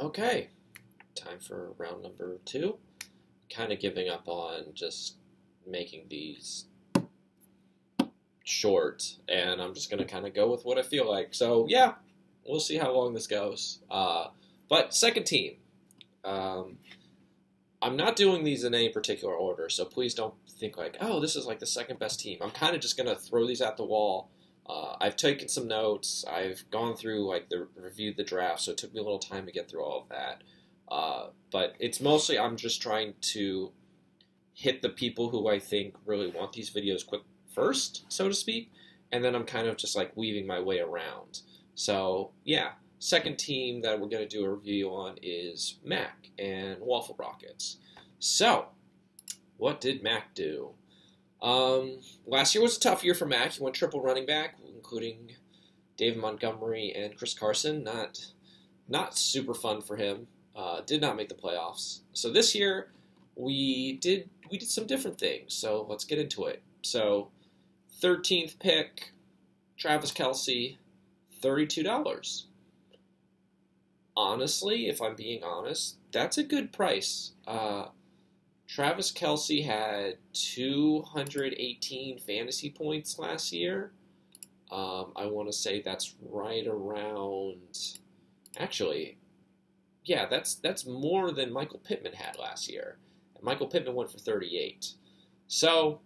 Okay, time for round number two. Kind of giving up on just making these short, and I'm just going to kind of go with what I feel like. So, yeah, we'll see how long this goes. Uh, but, second team. Um, I'm not doing these in any particular order, so please don't think like, oh, this is like the second best team. I'm kind of just going to throw these at the wall uh, I've taken some notes. I've gone through like the reviewed the draft, so it took me a little time to get through all of that. Uh, but it's mostly I'm just trying to hit the people who I think really want these videos quick first, so to speak, and then I'm kind of just like weaving my way around. So yeah, second team that we're going to do a review on is Mac and Waffle Rockets. So, what did Mac do? Um, last year was a tough year for Mac. He went triple running back, including David Montgomery and Chris Carson. Not not super fun for him. Uh, did not make the playoffs. So this year we did we did some different things. So let's get into it. So 13th pick, Travis Kelce, $32. Honestly, if I'm being honest, that's a good price. Uh, Travis Kelce had 218 fantasy points last year. Um, I want to say that's right around. Actually, yeah, that's that's more than Michael Pittman had last year. And Michael Pittman went for 38. So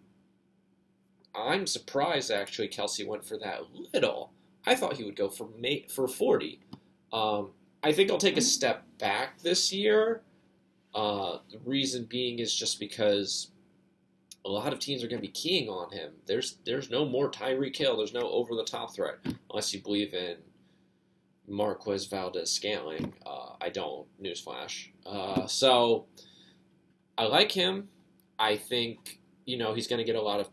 I'm surprised actually Kelce went for that little. I thought he would go for for 40. Um, I think I'll take a step back this year uh, the reason being is just because a lot of teams are going to be keying on him. There's there's no more Tyreek Hill. There's no over the top threat unless you believe in Marquez Valdes-Scantling. Uh, I don't. Newsflash. Uh, so I like him. I think you know he's going to get a lot of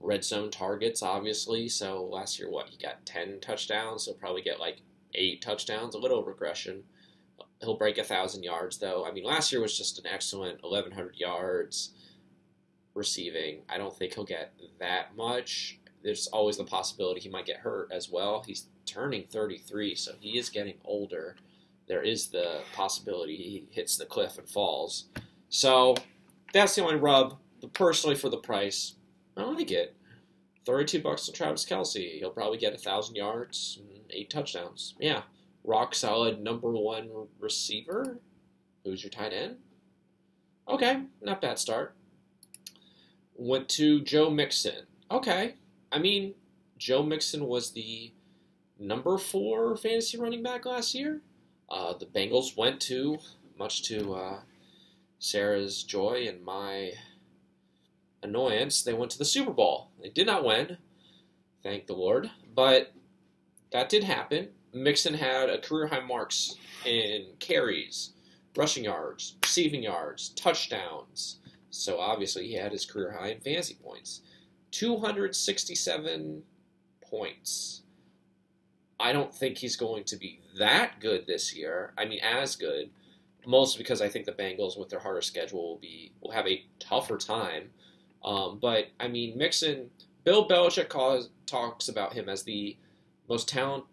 red zone targets, obviously. So last year, what he got ten touchdowns. He'll probably get like eight touchdowns. A little regression he'll break a thousand yards though. I mean, last year was just an excellent 1,100 yards receiving. I don't think he'll get that much. There's always the possibility he might get hurt as well. He's turning 33, so he is getting older. There is the possibility he hits the cliff and falls. So that's the only rub. But personally, for the price, I like it. 32 bucks to Travis Kelce. He'll probably get a thousand yards and eight touchdowns. Yeah rock solid number one receiver. Who's your tight end? Okay, not bad start. Went to Joe Mixon. Okay, I mean, Joe Mixon was the number four fantasy running back last year. Uh, the Bengals went to, much to uh, Sarah's joy and my annoyance, they went to the Super Bowl. They did not win, thank the Lord, but that did happen. Mixon had a career high marks in carries, rushing yards, receiving yards, touchdowns. So obviously he had his career high in fantasy points. 267 points. I don't think he's going to be that good this year. I mean, as good, mostly because I think the Bengals, with their harder schedule, will be will have a tougher time. Um, but I mean, Mixon, Bill Belichick calls, talks about him as the most talent,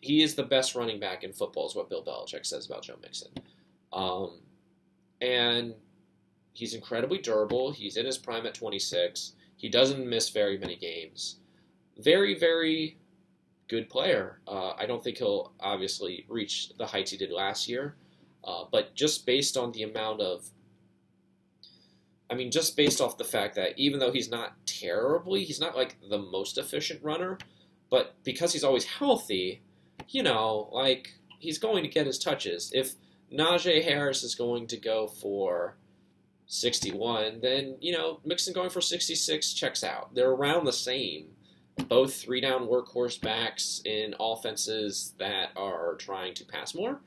he is the best running back in football, is what Bill Belichick says about Joe Mixon. Um, and he's incredibly durable. He's in his prime at 26. He doesn't miss very many games. Very, very good player. Uh, I don't think he'll obviously reach the heights he did last year, uh, but just based on the amount of I mean, just based off the fact that even though he's not terribly, he's not like the most efficient runner, but because he's always healthy, you know, like he's going to get his touches. If Najee Harris is going to go for 61, then you know Mixon going for 66 checks out. They're around the same. Both three down workhorse backs in offenses that are trying to pass more.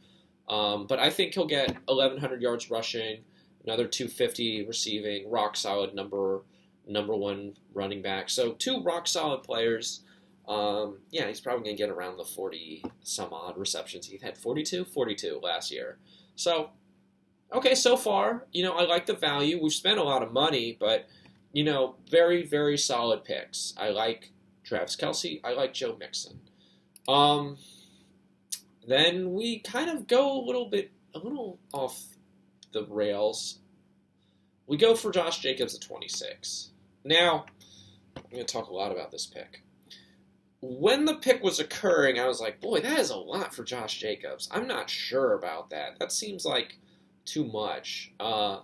Um, but I think he'll get 1,100 yards rushing, another 250 receiving, rock solid number number one running back. So two rock solid players. Um, yeah, he's probably going to get around the 40 some odd receptions. He had 42, 42 last year. So, okay, so far, you know, I like the value. We've spent a lot of money, but, you know, very, very solid picks. I like Travis Kelce. I like Joe Mixon. Um, then we kind of go a little bit a little off the rails. We go for Josh Jacobs at 26. Now, I'm going to talk a lot about this pick. When the pick was occurring, I was like, boy, that is a lot for Josh Jacobs. I'm not sure about that. That seems like too much. Uh,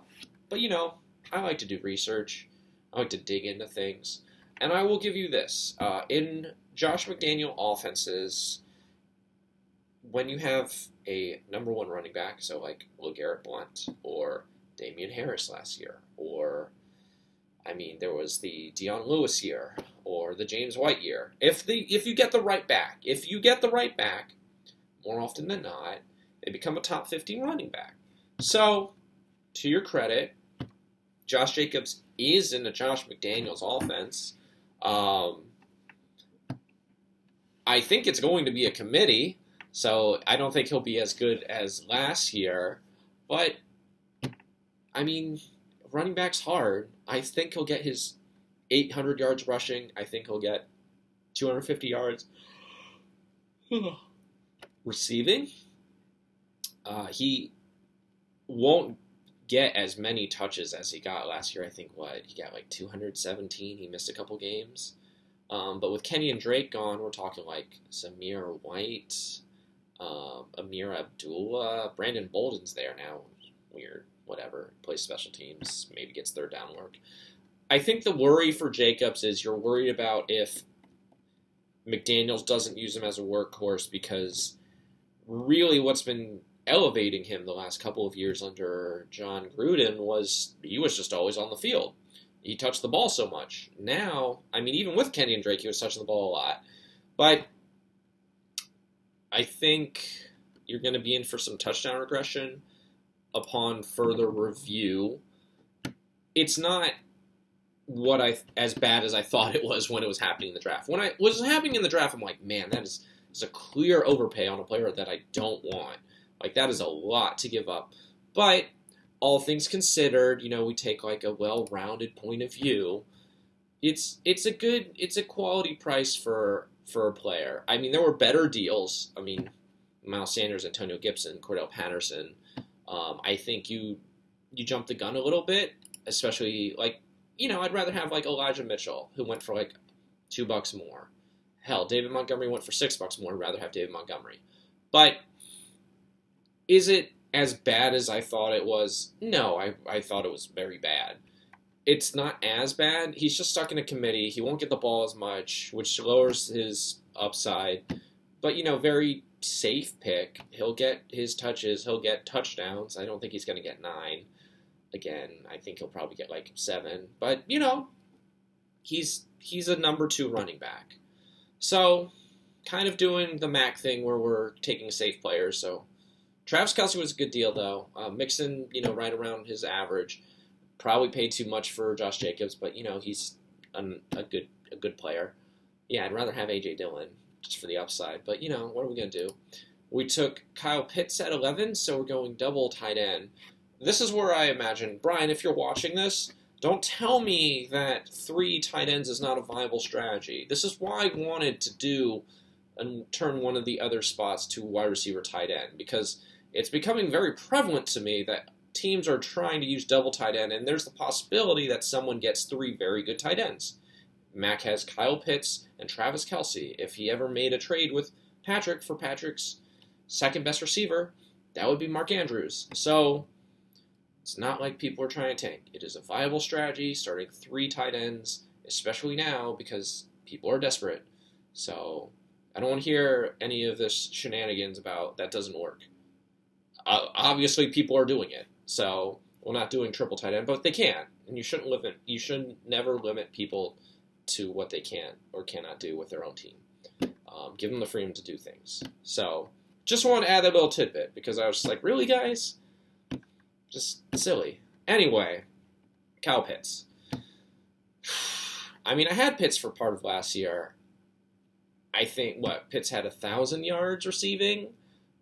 but, you know, I like to do research, I like to dig into things. And I will give you this. Uh, in Josh McDaniel offenses, when you have a number one running back, so like LeGarrette Blunt or Damien Harris last year, or I mean, there was the Dion Lewis year or the James White year. If the if you get the right back, if you get the right back, more often than not, they become a top 15 running back. So, to your credit, Josh Jacobs is in the Josh McDaniels offense. Um, I think it's going to be a committee, so I don't think he'll be as good as last year. But I mean, running back's hard. I think he'll get his 800 yards rushing. I think he'll get 250 yards receiving. Uh, he won't get as many touches as he got last year. I think what he got like 217. He missed a couple games. Um, but with Kenyan Drake gone, we're talking like Zamir White, um, Ameer Abdullah, Brandon Bolden's there now. Weird whatever, plays special teams, maybe gets third down work. I think the worry for Jacobs is you're worried about if McDaniels doesn't use him as a workhorse because really what's been elevating him the last couple of years under Jon Gruden was he was just always on the field. He touched the ball so much. Now, I mean, even with Kenyan Drake, he was touching the ball a lot. But I think you're going to be in for some touchdown regression upon further review, it's not what I as bad as I thought it was when it was happening in the draft. When I was happening in the draft, I'm like, man, that is, is a clear overpay on a player that I don't want. Like that is a lot to give up. But all things considered, you know, we take like a well-rounded point of view. It's it's a good it's a quality price for for a player. I mean, there were better deals. I mean, Miles Sanders, Antonio Gibson, Cordarrelle Patterson, um, I think you you jump the gun a little bit, especially like you know I'd rather have like Elijah Mitchell who went for like two bucks more. Hell, David Montgomery went for six bucks more. I'd rather have David Montgomery, but is it as bad as I thought it was? No, I I thought it was very bad. It's not as bad. He's just stuck in a committee. He won't get the ball as much, which lowers his upside. But you know, very safe pick. He'll get his touches. He'll get touchdowns. I don't think he's going to get nine. Again, I think he'll probably get like seven. But you know, he's he's a number two running back. So, kind of doing the Mac thing where we're taking safe players. So, Travis Kelce was a good deal though. Uh, Mixon, you know, right around his average. Probably paid too much for Josh Jacobs, but you know he's a, a good a good player. Yeah, I'd rather have AJ Dillon just for the upside. But, you know, what are we going to do? We took Kyle Pitts at 11, so we're going double tight end. This is where I imagine, Brian, if you're watching this, don't tell me that three tight ends is not a viable strategy. This is why I wanted to do and turn one of the other spots to wide receiver tight end because it's becoming very prevalent to me that teams are trying to use double tight end, and there's the possibility that someone gets three very good tight ends. Mac has Kyle Pitts and Travis Kelce. If he ever made a trade with Patrick for Patrick's second best receiver, that would be Mark Andrews. So it's not like people are trying to tank. It is a viable strategy, starting three tight ends, especially now because people are desperate. So I don't want to hear any of this shenanigans about that doesn't work. Uh, obviously, people are doing it. So we're not doing triple tight end, but they can, and you shouldn't limit. You should never limit people to what they can or cannot do with their own team. Um, give them the freedom to do things. So, just want to add that little tidbit because I was like, really, guys? Just silly. Anyway, Kyle Pitts. I mean, I had Pitts for part of last year. I think, what, Pitts had a 1,000 yards receiving,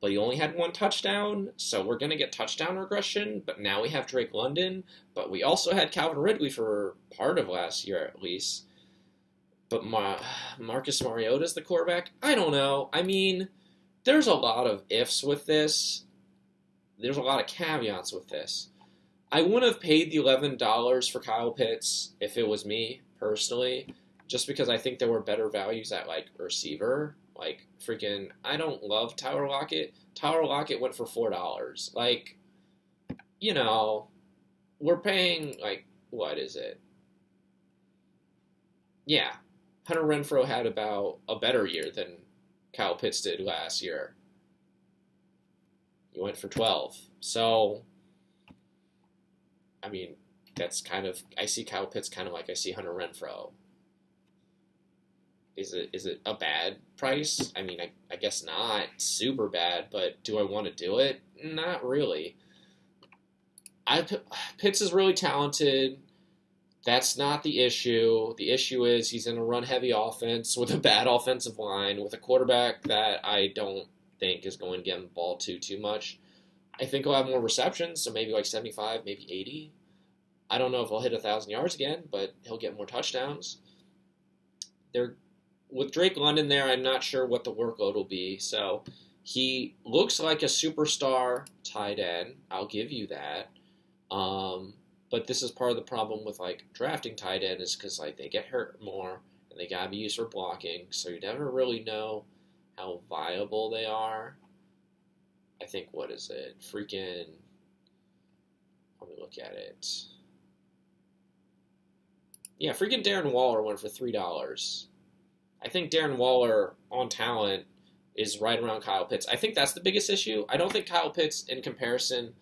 but he only had one touchdown, so we're going to get touchdown regression, but now we have Drake London, but we also had Calvin Ridley for part of last year at least. But Ma- Marcus Mariota's the quarterback? I don't know. I mean, there's a lot of ifs with this. There's a lot of caveats with this. I wouldn't have paid the eleven dollars for Kyle Pitts if it was me personally, just because I think there were better values at like receiver. Like freaking, I don't love Tyler Lockett. Tyler Lockett went for four dollars. Like, you know, we're paying like what is it? Yeah, Hunter Renfrow had about a better year than Kyle Pitts did last year. He went for twelve. So, I mean, that's kind of I see Kyle Pitts kind of like I see Hunter Renfrow. Is it is it a bad price? I mean, I, I guess not super bad, but do I want to do it? Not really. I Pitts is really talented. That's not the issue. The issue is he's in a run heavy offense with a bad offensive line, with a quarterback that I don't think is going to get him the ball too too much. I think he'll have more receptions, so maybe like 75, maybe 80. I don't know if he'll hit a thousand yards again, but he'll get more touchdowns. They're with Drake London there. I'm not sure what the workload will be. So he looks like a superstar tight end. I'll give you that. Um, but this is part of the problem with like drafting tight end is because like they get hurt more and they gotta be used for blocking. So you never really know how viable they are. I think what is it? Freaking. Let me look at it. Yeah, freaking Darren Waller went for three dollars. I think Darren Waller on talent is right around Kyle Pitts. I think that's the biggest issue. I don't think Kyle Pitts, in comparison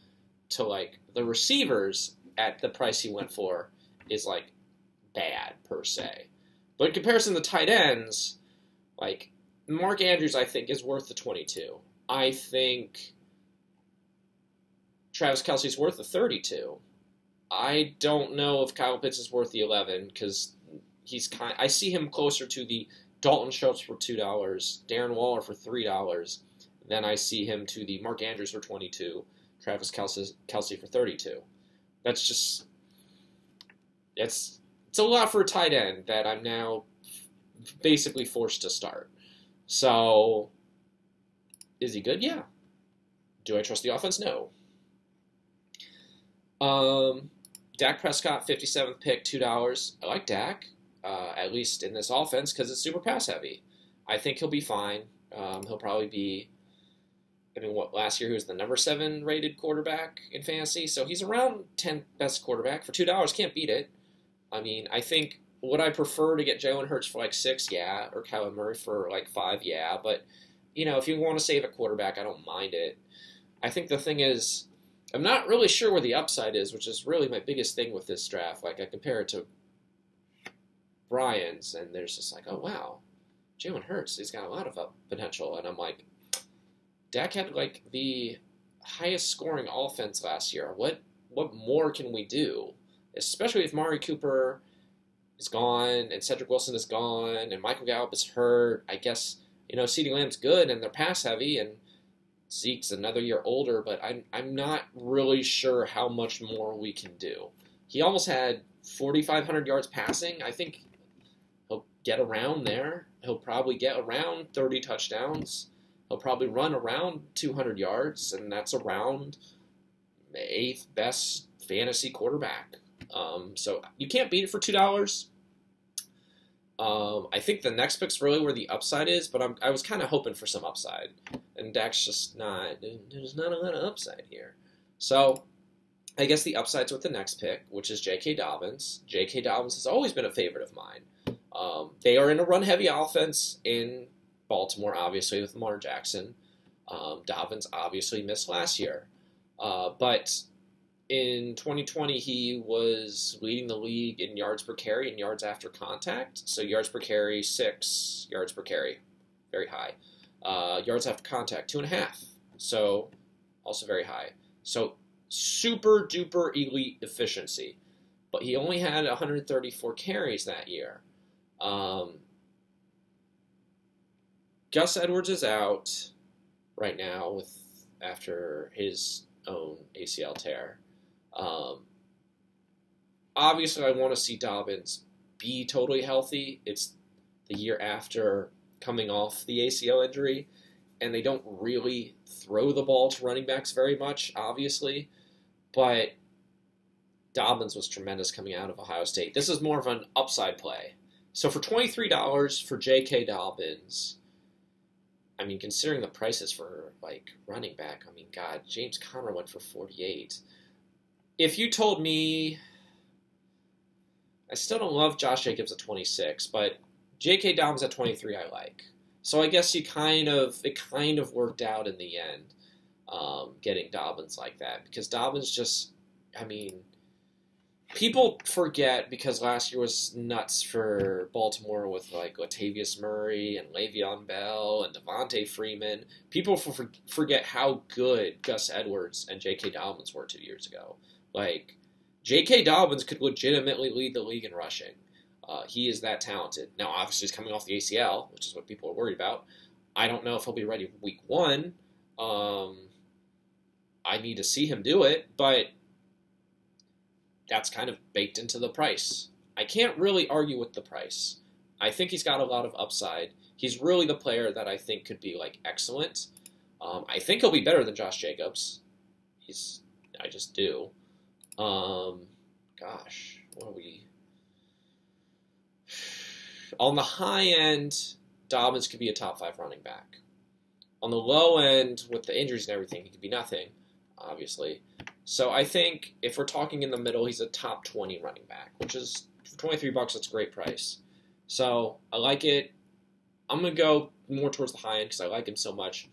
to like the receivers at the price he went for, is like bad per se. But in comparison to the tight ends, like Mark Andrews, I think is worth the twenty-two. I think Travis Kelce's worth the thirty-two. I don't know if Kyle Pitts is worth the eleven because he's kind. I see him closer to the Dalton Schultz for two dollars, Darren Waller for three dollars. Then I see him to the Mark Andrews for twenty-two, Travis Kelsey, Kelce for thirty-two. That's just it's it's a lot for a tight end that I'm now basically forced to start. So, is he good? Yeah. Do I trust the offense? No. Um, Dak Prescott, 57th pick, $2. I like Dak, uh, at least in this offense, because it's super pass heavy. I think he'll be fine. Um, he'll probably be, I mean, what, last year he was the number seven rated quarterback in fantasy, so he's around 10th best quarterback. For $2, can't beat it. I mean, I think, would I prefer to get Jalen Hurts for like six? Yeah. Or Kyler Murray for like five? Yeah. But, you know, if you want to save a quarterback, I don't mind it. I think the thing is, I'm not really sure where the upside is, which is really my biggest thing with this draft. Like I compare it to Brian's, and there's just like, oh wow, Jalen Hurts, he's got a lot of uh, potential, and I'm like, Dak had like the highest scoring offense last year. What what more can we do? Especially with Amari Cooper is gone and Cedric Wilson is gone and Michael Gallup is hurt. I guess you know CeeDee Lamb's good and they're pass heavy and Zeke's another year older, but I'm I'm not really sure how much more we can do. He almost had 4,500 yards passing. I think he'll get around there. He'll probably get around 30 touchdowns. He'll probably run around 200 yards, and that's around eighth best fantasy quarterback. Um, so you can't beat it for two dollars. Um, I think the next pick's really where the upside is, but I'm, I was kind of hoping for some upside, and Dak's just not. There's not a lot of upside here. So, I guess the upside's with the next pick, which is J.K. Dobbins. J.K. Dobbins has always been a favorite of mine. Um, they are in a run-heavy offense in Baltimore, obviously with Lamar Jackson. Um, Dobbins obviously missed last year, uh, but in 2020, he was leading the league in yards per carry and yards after contact. So yards per carry, six yards per carry, very high. Uh, yards after contact, two and a half. So also very high. So super duper elite efficiency. But he only had 134 carries that year. Um, Gus Edwards is out right now with after his own ACL tear. Um, obviously, I want to see Dobbins be totally healthy. It's the year after coming off the ACL injury, and they don't really throw the ball to running backs very much, obviously. But Dobbins was tremendous coming out of Ohio State. This is more of an upside play. So for $23 for J.K. Dobbins, I mean, considering the prices for like running back, I mean, God, James Conner went for 48. If you told me, I still don't love Josh Jacobs at 26, but J.K. Dobbins at 23, I like. So I guess you kind of it kind of worked out in the end, um, getting Dobbins like that because Dobbins just, I mean, people forget because last year was nuts for Baltimore with like Latavius Murray and Le'Veon Bell and Devonta Freeman. People for, forget how good Gus Edwards and J.K. Dobbins were two years ago. Like J.K. Dobbins could legitimately lead the league in rushing. Uh, he is that talented. Now, obviously, he's coming off the ACL, which is what people are worried about. I don't know if he'll be ready week one. Um, I need to see him do it, but that's kind of baked into the price. I can't really argue with the price. I think he's got a lot of upside. He's really the player that I think could be like excellent. Um, I think he'll be better than Josh Jacobs. He's, I just do. Um, gosh, what are we? On the high end, Dobbins could be a top five running back. On the low end, with the injuries and everything, he could be nothing, obviously. So I think if we're talking in the middle, he's a top 20 running back, which is for 23 bucks, that's a great price. So I like it. I'm going to go more towards the high end because I like him so much.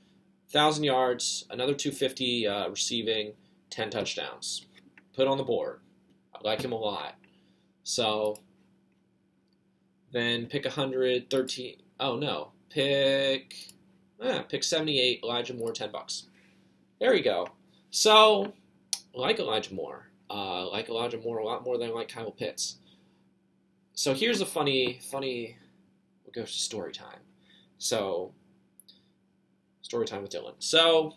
1,000 yards, another 250 uh, receiving, 10 touchdowns. Put on the board. I like him a lot. So then pick 113. Oh no. Pick. Ah, pick 78, Elijah Moore, 10 bucks. There you go. So like Elijah Moore. Uh, like Elijah Moore a lot more than I like Kyle Pitts. So here's a funny, funny. We'll go to story time. So, story time with Dylan. So,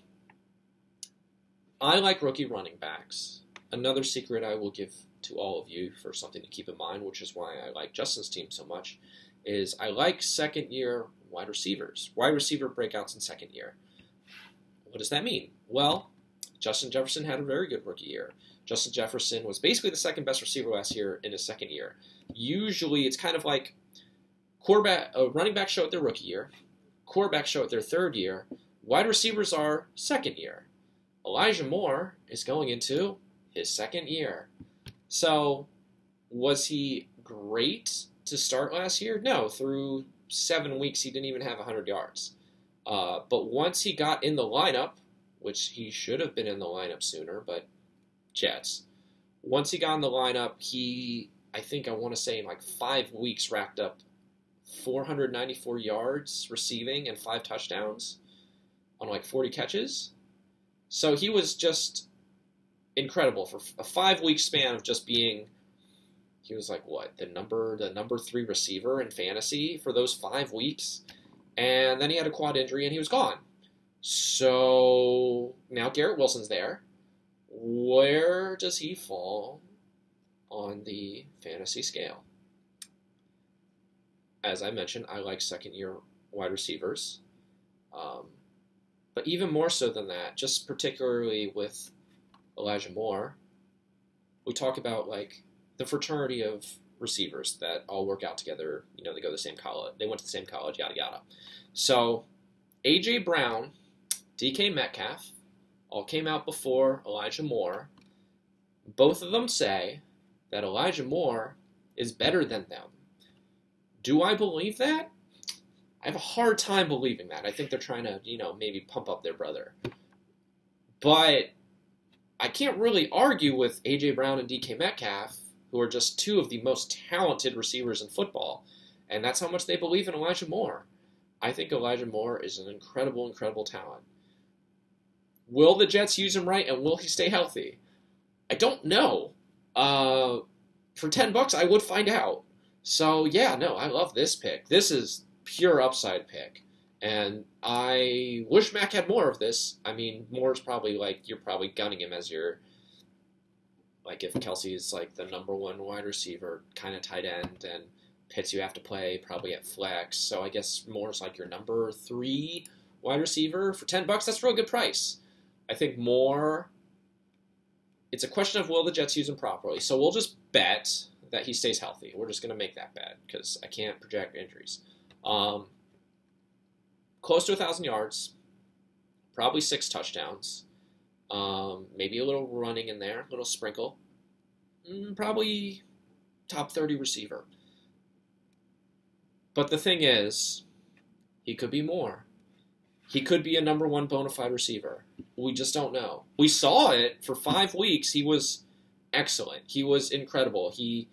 I like rookie running backs. Another secret I will give to all of you for something to keep in mind, which is why I like Justin's team so much, is I like second year wide receivers, wide receiver breakouts in second year. What does that mean? Well, Justin Jefferson had a very good rookie year. Justin Jefferson was basically the second best receiver last year in his second year. Usually, it's kind of like quarterback, a running back show at their rookie year, quarterback show at their third year, wide receivers are second year. Elijah Moore is going into his second year. So, was he great to start last year? No, through seven weeks, he didn't even have 100 yards. Uh, but once he got in the lineup, which he should have been in the lineup sooner, but Jets. Once he got in the lineup, he, I think I want to say in like five weeks, racked up 494 yards receiving and five touchdowns on like 40 catches. So he was just incredible for a five week span of just being. He was like what the number the number three receiver in fantasy for those five weeks, and then he had a quad injury and he was gone. So now Garrett Wilson's there. Where does he fall on the fantasy scale? As I mentioned, I like second year wide receivers. Um, but even more so than that, just particularly with Elijah Moore, we talk about like the fraternity of receivers that all work out together. You know, they go to the same college, they went to the same college, yada yada. So, AJ Brown DK Metcalf all came out before Elijah Moore. Both of them say that Elijah Moore is better than them. Do I believe that? I have a hard time believing that. I think they're trying to, you know, maybe pump up their brother. But I can't really argue with A.J. Brown and DK Metcalf, who are just two of the most talented receivers in football. And that's how much they believe in Elijah Moore. I think Elijah Moore is an incredible, incredible talent. Will the Jets use him right, and will he stay healthy? I don't know. Uh, for ten bucks, I would find out. So yeah, no, I love this pick. This is pure upside pick, and I wish Mac had more of this. I mean, more is probably like you're probably gunning him as your like if Kelce is like the number one wide receiver, kind of tight end, and Pitts you have to play probably at flex. So I guess Moore's like your number three wide receiver for ten bucks. That's a real good price. I think more. It's a question of will the Jets use him properly. So we'll just bet that he stays healthy. We're just going to make that bet because I can't project injuries. Um, close to a thousand yards, probably six touchdowns, um, maybe a little running in there, a little sprinkle. Mm, probably top 30 receiver. But the thing is, he could be more. He could be a number one bona fide receiver. We just don't know. We saw it for five weeks. He was excellent. He was incredible. He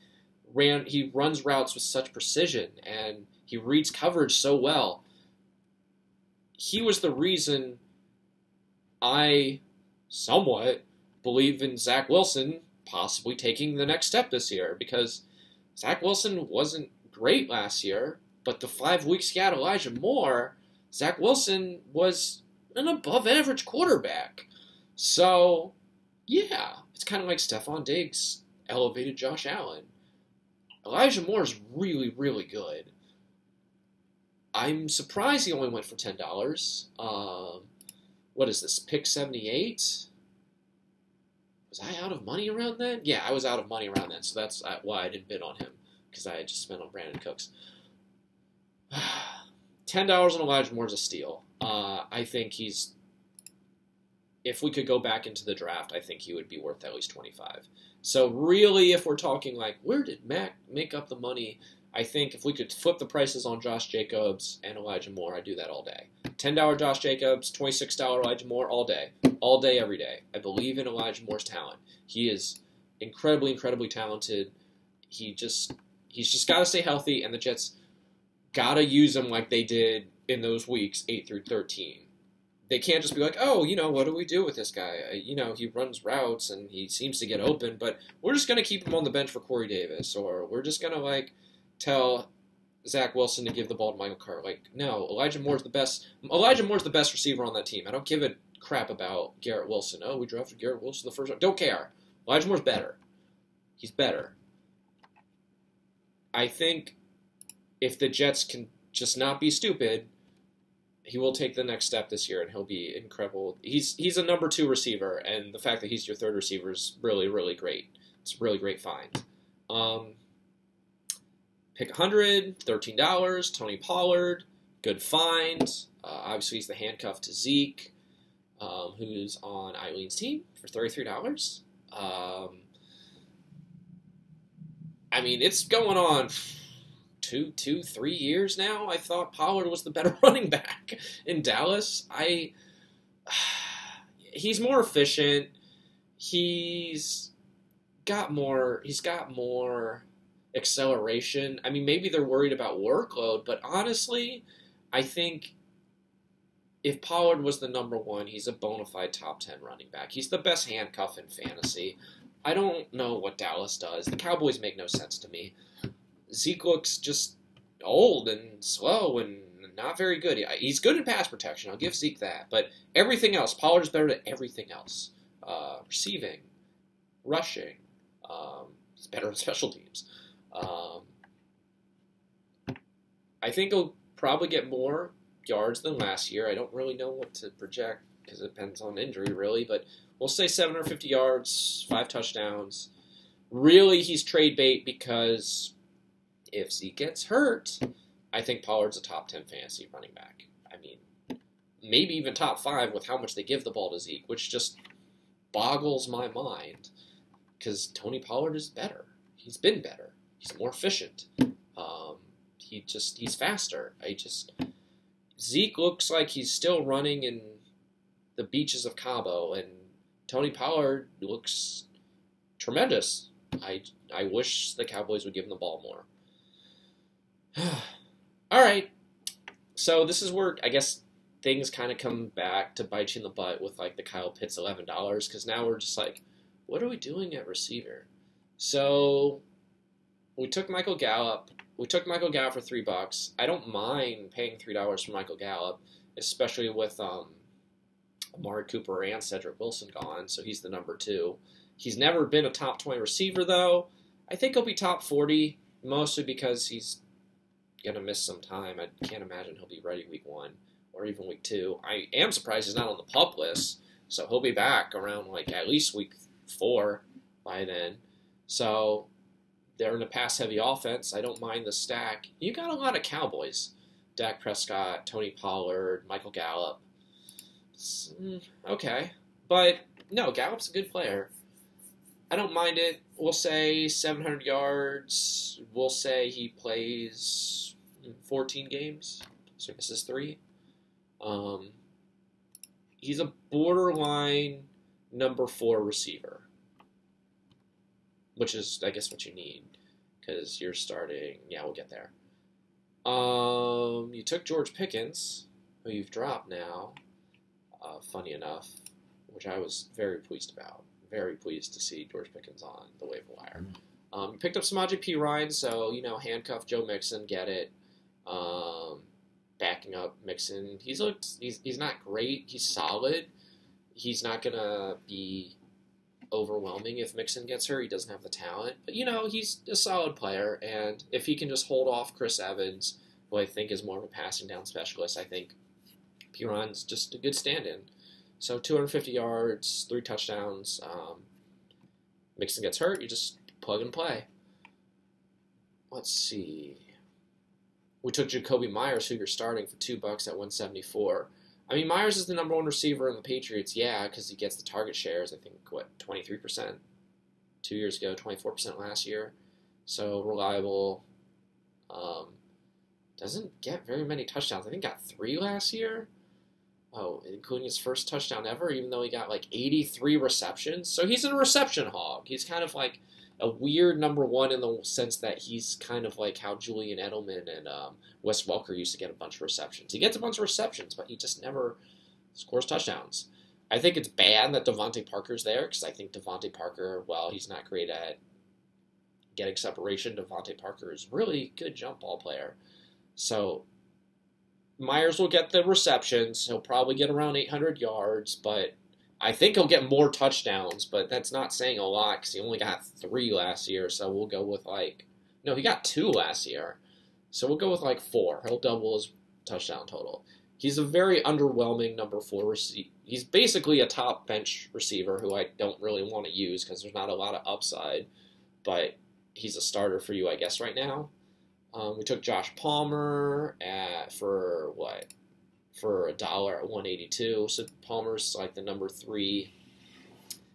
ran. He runs routes with such precision, and he reads coverage so well. He was the reason I somewhat believe in Zach Wilson possibly taking the next step this year because Zach Wilson wasn't great last year, but the five weeks he had Elijah Moore, Zach Wilson was an above average quarterback. So, yeah, it's kind of like Stefon Diggs elevated Josh Allen. Elijah Moore is really, really good. I'm surprised he only went for ten dollars. Um, what is this? Pick seventy eight. Was I out of money around then? Yeah, I was out of money around then, so that's uh, why I didn't bid on him because I had just spent on Brandin Cooks. Ten dollars on Elijah Moore is a steal. Uh, I think he's. If we could go back into the draft, I think he would be worth at least twenty five. So really, if we're talking like where did Mac make up the money, I think if we could flip the prices on Josh Jacobs and Elijah Moore, I'd do that all day. Ten dollar Josh Jacobs, twenty six dollar Elijah Moore, all day, all day, every day. I believe in Elijah Moore's talent. He is incredibly, incredibly talented. He just he's just got to stay healthy, and the Jets got to use him like they did in those weeks eight through thirteen. They can't just be like, oh, you know, what do we do with this guy? Uh, you know, he runs routes and he seems to get open, but we're just going to keep him on the bench for Corey Davis, or we're just going to like tell Zach Wilson to give the ball to Michael Carter. Like, no, Elijah Moore's the best. Elijah Moore's the best receiver on that team. I don't give a crap about Garrett Wilson. Oh, we drafted Garrett Wilson the first round. Don't care. Elijah Moore's better. He's better. I think if the Jets can just not be stupid, he will take the next step this year and he'll be incredible. He's he's a number two receiver, and the fact that he's your third receiver is really really great. It's a really great find. Um, pick 100, $13. Tony Pollard, good find. Uh, obviously, he's the handcuff to Zeke, um, who's on Eileen's team for $33. Um, I mean, it's going on two, two, three years now. I thought Pollard was the better running back in Dallas. I he's more efficient. He's got more. He's got more acceleration. I mean, maybe they're worried about workload, but honestly, I think if Pollard was the number one, he's a bona fide top 10 running back. He's the best handcuff in fantasy. I don't know what Dallas does. The Cowboys make no sense to me. Zeke looks just old and slow and not very good. He's good in pass protection. I'll give Zeke that. But everything else, Pollard is better at everything else. Uh, receiving, rushing. Um, he's better at special teams. Um, I think he'll probably get more yards than last year. I don't really know what to project because it depends on injury, really. But we'll say 750 yards, five touchdowns. Really, he's trade bait because if Zeke gets hurt, I think Pollard's a top 10 fantasy running back. I mean, maybe even top five with how much they give the ball to Zeke, which just boggles my mind because Tony Pollard is better. He's been better. He's more efficient. Um, he just he's faster. I just Zeke looks like he's still running in the beaches of Cabo, and Tony Pollard looks tremendous. I I wish the Cowboys would give him the ball more. All right, so this is where I guess things kind of come back to bite you in the butt with like the Kyle Pitts eleven dollars because now we're just like, what are we doing at receiver? So we took Michael Gallup. We took Michael Gallup for three bucks. I don't mind paying three dollars for Michael Gallup, especially with um, Amari Cooper and Cedric Wilson gone. So he's the number two. He's never been a top twenty receiver though. I think he'll be top forty, mostly because he's gonna miss some time. I can't imagine he'll be ready week one. or even week two. I am surprised he's not on the pup list, so he'll be back around like at least week four by then. So they're in a pass heavy offense. I don't mind the stack. You got a lot of Cowboys. Dak Prescott, Tony Pollard, Michael Gallup. Mm, okay. But no, Gallup's a good player. I don't mind it. We'll say 700 yards. We'll say he plays 14 games. So this is three. Um, he's a borderline number four receiver, which is, I guess, what you need because you're starting. Yeah, we'll get there. Um, you took George Pickens, who you've dropped now. Uh, funny enough, which I was very pleased about. Very pleased to see George Pickens on the waiver wire. Um, you picked up Samaje Perine, so you know handcuff Joe Mixon, get it. Um, backing up Mixon, he's looked he's he's not great. He's solid. He's not gonna be overwhelming if Mixon gets hurt. He doesn't have the talent, but you know he's a solid player, and if he can just hold off Chris Evans, who I think is more of a passing down specialist, I think Perine's just a good stand-in. So 250 yards, three touchdowns. Um, Mixon gets hurt, you just plug and play. Let's see. We took Jakobi Meyers, who you're starting for two bucks at 174. I mean, Meyers is the number one receiver in the Patriots, yeah, because he gets the target shares. I think what 23% two years ago, 24% last year. So reliable. Um, doesn't get very many touchdowns. I think got three last year. Oh, including his first touchdown ever, even though he got like 83 receptions. So he's a reception hog. He's kind of like a weird number one in the sense that he's kind of like how Julian Edelman and um, Wes Welker used to get a bunch of receptions. He gets a bunch of receptions, but he just never scores touchdowns. I think it's bad that DeVante Parker's there because I think DeVante Parker, while he's not great at getting separation, DeVante Parker is really good jump ball player. So Meyers will get the receptions. He'll probably get around 800 yards, but I think he'll get more touchdowns. But that's not saying a lot because he only got three last year. So we'll go with like no, he got two last year. So we'll go with like four. He'll double his touchdown total. He's a very underwhelming number four receiver. He's basically a top bench receiver who I don't really want to use because there's not a lot of upside. But he's a starter for you, I guess, right now. Um, we took Josh Palmer at for what? For a dollar at 182. So Palmer's like the number three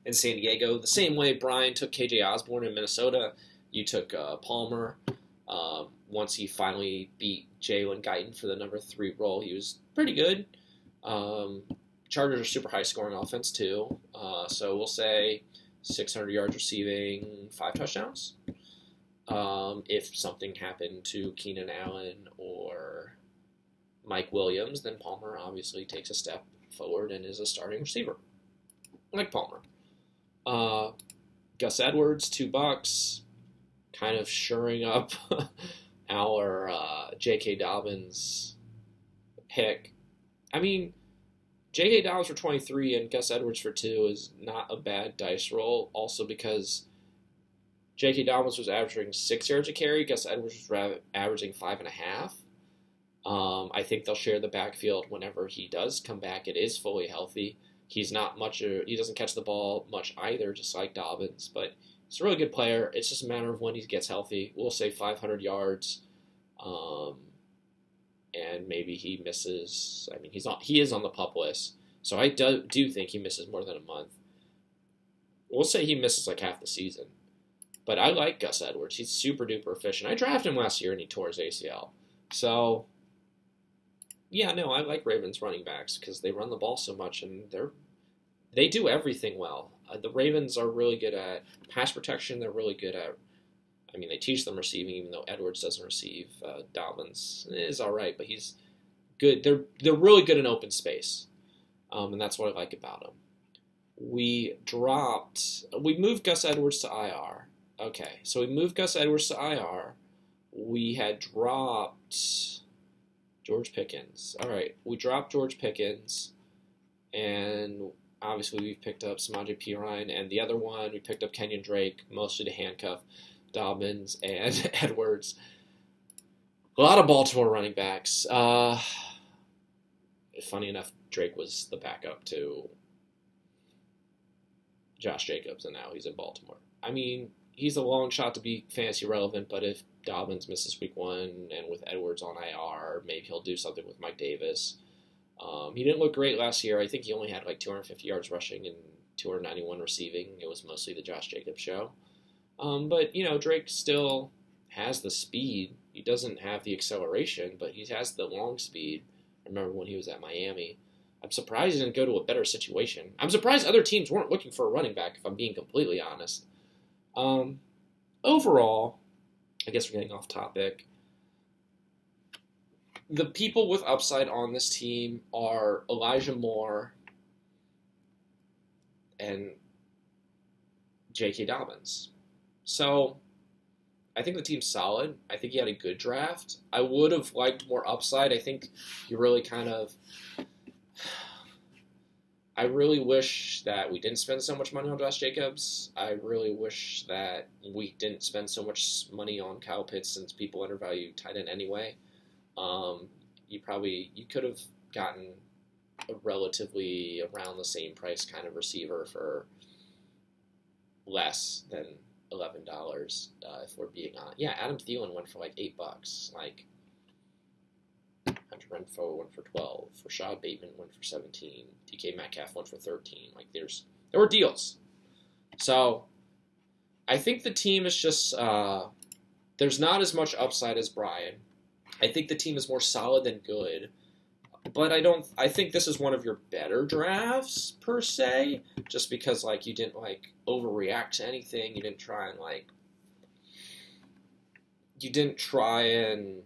in San Diego. The same way Brian took KJ Osborn in Minnesota, you took uh, Palmer. Um, once he finally beat Jalen Guyton for the number three role, he was pretty good. Um, Chargers are super high scoring offense too. Uh, so we'll say 600 yards receiving, five touchdowns. Um, if something happened to Keenan Allen or Mike Williams, then Palmer obviously takes a step forward and is a starting receiver, like Palmer. Uh, Gus Edwards, two bucks, kind of shoring up our uh, J.K. Dobbins pick. I mean, J.K. Dobbins for 23 and Gus Edwards for 2 is not a bad dice roll, also because J.K. Dobbins was averaging six yards a carry. Gus Edwards was ra- averaging five and a half. Um, I think they'll share the backfield whenever he does come back. It is fully healthy. He's not much. he doesn't catch the ball much either, just like Dobbins. But he's a really good player. It's just a matter of when he gets healthy. We'll say 500 yards, um, and maybe he misses. I mean, he's on. He is on the pup list, so I do do think he misses more than a month. We'll say he misses like half the season. But I like Gus Edwards. He's super duper efficient. I drafted him last year and he tore his ACL. So, yeah, no, I like Ravens running backs because they run the ball so much and they're they do everything well. Uh, the Ravens are really good at pass protection. They're really good at. I mean, they teach them receiving, even though Edwards doesn't receive. Uh, Dobbins is all right, but he's good. They're they're really good in open space, um, and that's what I like about them. We dropped. We moved Gus Edwards to IR Okay, so we moved Gus Edwards to IR. We had dropped George Pickens. All right, we dropped George Pickens, and obviously we've picked up Samaje Perine, and the other one we picked up Kenyan Drake, mostly to handcuff Dobbins and Edwards. A lot of Baltimore running backs. Uh, funny enough, Drake was the backup to Josh Jacobs, and now he's in Baltimore. I mean, he's a long shot to be fantasy relevant, but if Dobbins misses week one and with Edwards on IR, maybe he'll do something with Mike Davis. Um, he didn't look great last year. I think he only had like 250 yards rushing and 291 receiving. It was mostly the Josh Jacobs show. Um, but, you know, Drake still has the speed. He doesn't have the acceleration, but he has the long speed. I remember when he was at Miami. I'm surprised he didn't go to a better situation. I'm surprised other teams weren't looking for a running back, if I'm being completely honest. Um, overall, I guess we're getting off topic. The people with upside on this team are Elijah Moore and J.K. Dobbins. So I think the team's solid. I think he had a good draft. I would have liked more upside. I think he really kind of I really wish that we didn't spend so much money on Josh Jacobs. I really wish that we didn't spend so much money on Kyle Pitts since people undervalue tight end anyway. Um, you probably you could have gotten a relatively around the same price kind of receiver for less than eleven dollars. Uh, if we're being on, yeah, Adam Thielen went for like eight bucks. Like Hunter Renfrow went for 12. Rashod Bateman went for 17. DK Metcalf went for 13. Like there's there were deals. So I think the team is just uh, there's not as much upside as Brian. I think the team is more solid than good. But I don't I think this is one of your better drafts per se, just because like you didn't like overreact to anything. You didn't try and like you didn't try and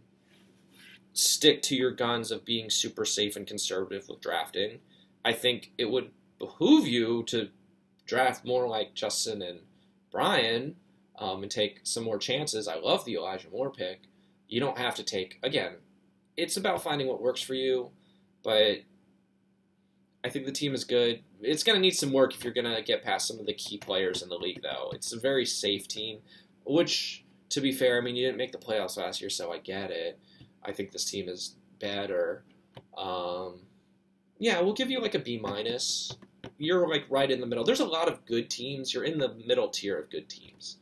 stick to your guns of being super safe and conservative with drafting. I think it would behoove you to draft more like Justin and Brian um, and take some more chances. I love the Elijah Moore pick. You don't have to take, again, it's about finding what works for you, but I think the team is good. It's going to need some work if you're going to get past some of the key players in the league, though. It's a very safe team, which, to be fair, I mean, you didn't make the playoffs last year, so I get it. I think this team is better. Um, yeah, we'll give you like a B minus. You're like right in the middle. There's a lot of good teams. You're in the middle tier of good teams.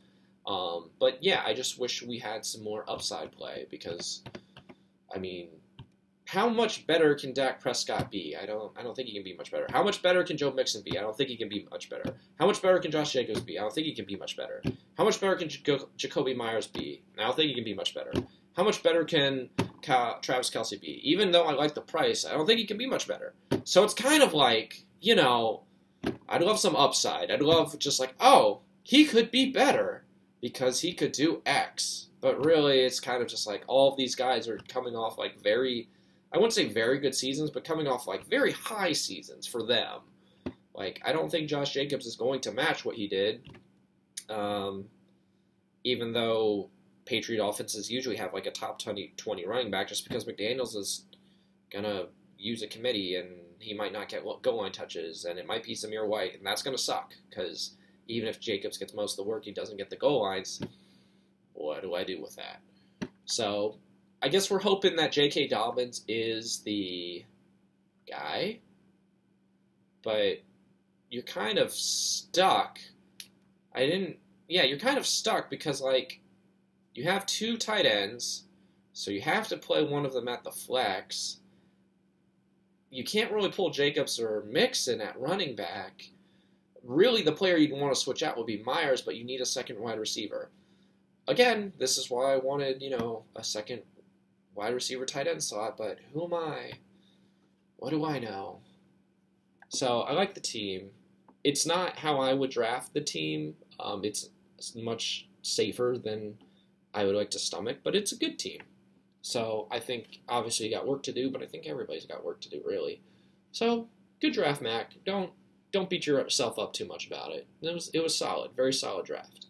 Um, but yeah, I just wish we had some more upside play because, I mean, how much better can Dak Prescott be? I don't. I don't think he can be much better. How much better can Joe Mixon be? I don't think he can be much better. How much better can Josh Jacobs be? I don't think he can be much better. How much better can Jakobi Meyers be? I don't think he can be much better. How much better can Travis Kelce be? Even though I like the price, I don't think he can be much better. So it's kind of like, you know, I'd love some upside. I'd love just like, oh, he could be better because he could do X. But really, it's kind of just like all of these guys are coming off like very, I wouldn't say very good seasons, but coming off like very high seasons for them. Like, I don't think Josh Jacobs is going to match what he did. Um, even though Patriot offenses usually have like a top 20, 20 running back just because McDaniels is going to use a committee and he might not get goal line touches and it might be Zamir White and that's going to suck because even if Jacobs gets most of the work, he doesn't get the goal lines. What do I do with that? So I guess we're hoping that J.K. Dobbins is the guy, but you're kind of stuck. I didn't. Yeah, you're kind of stuck because like you have two tight ends, so you have to play one of them at the flex. You can't really pull Jacobs or Mixon at running back. Really, the player you'd want to switch out would be Meyers, but you need a second wide receiver. Again, this is why I wanted, you know, a second wide receiver tight end slot, but who am I? What do I know? So I like the team. It's not how I would draft the team. Um, it's much safer than I would like to stomach, but it's a good team. So I think obviously you got work to do, but I think everybody's got work to do really. So good draft, Mac. Don't don't beat yourself up too much about it. It was it was solid, very solid draft.